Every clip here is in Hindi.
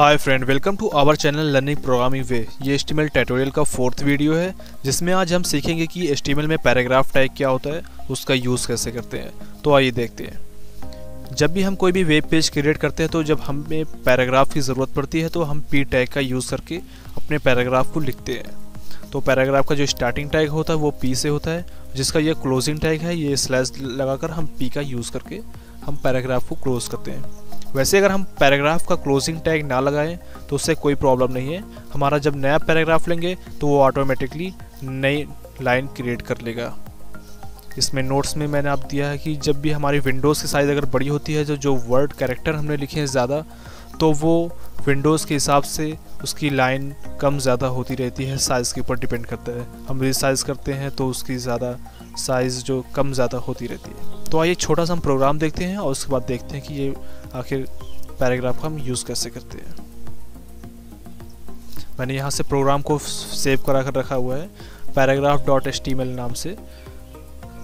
Hi friend welcome to our channel learning programming way ये एच ट्यूटोरियल का फोर्थ वीडियो है, जिसमें आज हम सीखेंगे कि एच में पैराग्राफ टैग क्या होता है, उसका यूज़ कैसे करते हैं। तो आइए देखते हैं। जब भी हम कोई भी वेब पेज क्रिएट करते हैं तो जब हमें पैराग्राफ की ज़रूरत पड़ती है तो हम पी टैग का यूज़ करके अपने पैराग्राफ को लिखते हैं। तो पैराग्राफ का जो स्टार्टिंग टैग होता है, वो पी से होता है, जिसका ये क्लोजिंग टैग है, ये स्लैश लगाकर हम पी का यूज़ करके हम पैराग्राफ को क्लोज करते हैं। वैसे अगर हम पैराग्राफ का क्लोजिंग टैग ना लगाएँ तो उससे कोई प्रॉब्लम नहीं है। हमारा जब नया पैराग्राफ लेंगे तो वो ऑटोमेटिकली नई लाइन क्रिएट कर लेगा। इसमें नोट्स में मैंने आप दिया है कि जब भी हमारी विंडोज़ की साइज़ अगर बड़ी होती है तो जो वर्ड कैरेक्टर हमने लिखे हैं ज़्यादा तो वो विंडोज़ के हिसाब से उसकी लाइन कम ज़्यादा होती रहती है साइज़ के ऊपर डिपेंड करता है। हम रिसाइज करते हैं तो उसकी ज़्यादा साइज़ जो कम ज़्यादा होती रहती है। तो आइए छोटा सा हम प्रोग्राम देखते हैं और उसके बाद देखते हैं कि ये आखिर पैराग्राफ का हम यूज़ कैसे करते हैं। मैंने यहाँ से प्रोग्राम को सेव करा कर रखा हुआ है पैराग्राफ डॉट एच नाम से।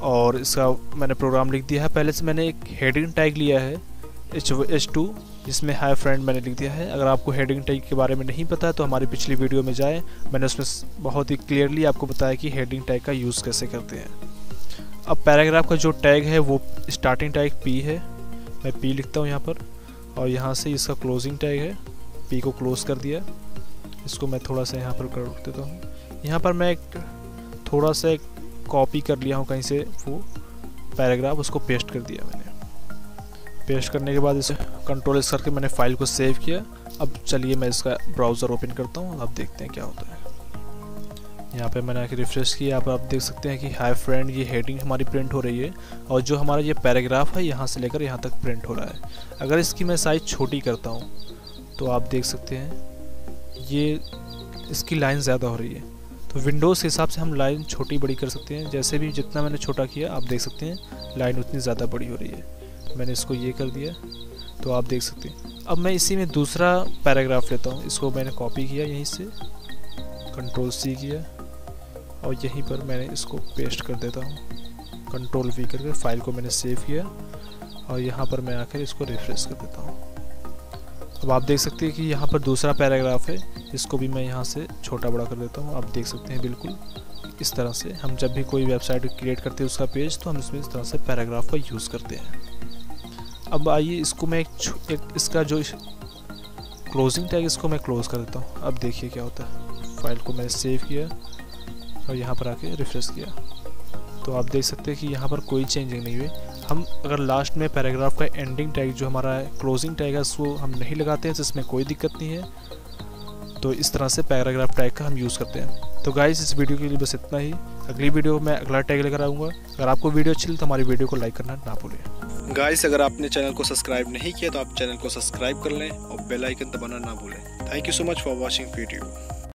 और इसका मैंने प्रोग्राम लिख दिया है। पहले से मैंने एक हेडिंग टैग लिया है एच एच टू जिसमें हाई फ्रेंड मैंने लिख दिया है। अगर आपको हेडिंग टैग के बारे में नहीं पता तो हमारी पिछली वीडियो में जाए। मैंने उसमें बहुत ही क्लियरली आपको बताया कि हेडिंग टैग का यूज़ कैसे करते हैं। अब पैराग्राफ का जो टैग है, वो स्टार्टिंग टैग पी है। मैं पी लिखता हूँ यहाँ पर, और यहाँ से इसका क्लोजिंग टैग है। पी को क्लोज कर दिया। इसको मैं थोड़ा सा यहाँ पर कर देता हूँ। यहाँ पर मैं एक थोड़ा सा कॉपी कर लिया हूँ कहीं से वो पैराग्राफ उसको पेस्ट कर दिया मैंने। पेस्ट करने के बाद इसे कंट्रोल इस करके मैंने फ़ाइल को सेव किया। अब चलिए मैं इसका ब्राउज़र ओपन करता हूँ। अब देखते हैं क्या होता है। यहाँ पे मैंने रिफ्रेश किया। पर आप देख सकते हैं कि हाई फ्रेंड ये हेडिंग हमारी प्रिंट हो रही है और जो हमारा ये पैराग्राफ है, यहाँ से लेकर यहाँ तक प्रिंट हो रहा है। अगर इसकी मैं साइज़ छोटी करता हूँ तो आप देख सकते हैं, ये इसकी लाइन ज़्यादा हो रही है। तो विंडोज़ के हिसाब से हम लाइन छोटी बड़ी कर सकते हैं। जैसे भी जितना मैंने छोटा किया, आप देख सकते हैं लाइन उतनी ज़्यादा बड़ी हो रही है। मैंने इसको ये कर दिया तो आप देख सकते हैं। अब मैं इसी में दूसरा पैराग्राफ लेता हूँ। इसको मैंने कॉपी किया, यहीं से कंट्रोल सी किया, और यहीं पर मैंने इसको पेस्ट कर देता हूँ। कंट्रोल वी करके फ़ाइल को मैंने सेव किया, और यहाँ पर मैं आकर इसको रिफ्रेश कर देता हूँ। अब आप देख सकते हैं कि यहाँ पर दूसरा पैराग्राफ है। इसको भी मैं यहाँ से छोटा बड़ा कर देता हूँ। आप देख सकते हैं बिल्कुल इस तरह से। हम जब भी कोई वेबसाइट क्रिएट करते हैं उसका पेज तो हम इसमें इस तरह से पैराग्राफ का यूज़ करते हैं। अब आइए इसको मैं एक, एक इसका जो क्लोजिंग टैग इसको मैं क्लोज़ कर देता हूँ। अब देखिए क्या होता है। फ़ाइल को मैंने सेव किया और यहाँ पर आके रिफ्रेश किया। तो आप देख सकते हैं कि यहाँ पर कोई चेंजिंग नहीं हुई। हम अगर लास्ट में पैराग्राफ का एंडिंग टैग जो हमारा है क्लोजिंग टैग है उसको हम नहीं लगाते हैं जिसमें कोई दिक्कत नहीं है तो इस तरह से पैराग्राफ टैग का हम यूज़ करते हैं। तो गाइस इस वीडियो के लिए बस इतना ही। अगली वीडियो में अगला टैग लेकर आऊँगा। अगर आपको वीडियो अच्छी लगी तो हमारी वीडियो को लाइक करना ना भूलें। गाइस अगर आपने चैनल को सब्सक्राइब नहीं किया तो आप चैनल को सब्सक्राइब कर लें और बेल आइकन दबाना ना भूलें। Thank you so much for watching video